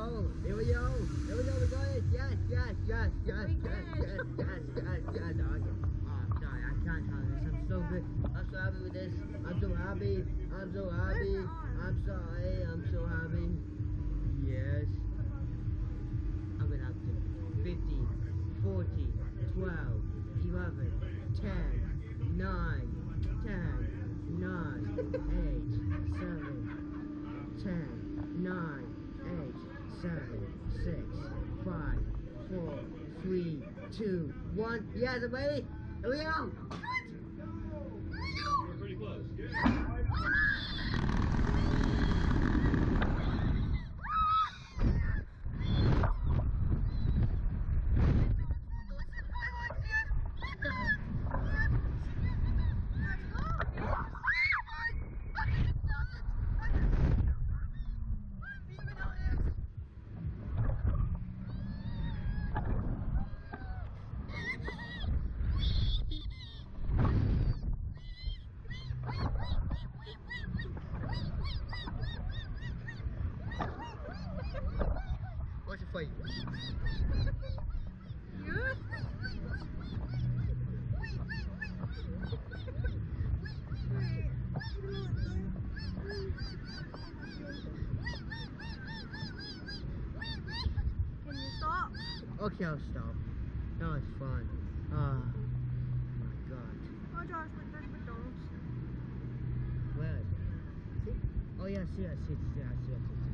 Here we go. Here we go. Here we go. We got it. Yes, yes, yes, yes, yes, yes, yes, yes, yes. Oh, oh, sorry. I can't tell this. I'm so good. I'm so happy with this. I'm so happy. I'm so happy. I'm sorry. I'm so happy. Yes. I'm gonna have to. 15, 14, 12, 11, 10, 9, 10, 9, 8, 7, 10, 9, eight, seven, six, five, four, three, two, one. Yes, I'm ready. Here we go. We're pretty close. What's Can you stop? Okay, I'll stop. That was fun. Ah, my God. Oh, Josh, look, there's McDonald's. Where? See? Oh yeah, see, I see, I see, I see, I see,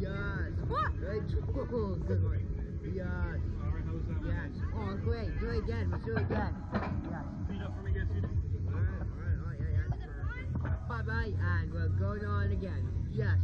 yes. What? Very cool. Good one. Yes. All right, how was that? Yes. Oh, great. Do it again. Let's do it again. Yes. Feet up for me, guys. Alright, alright, alright, yeah, yeah. Bye bye, and we're going on again. Yes.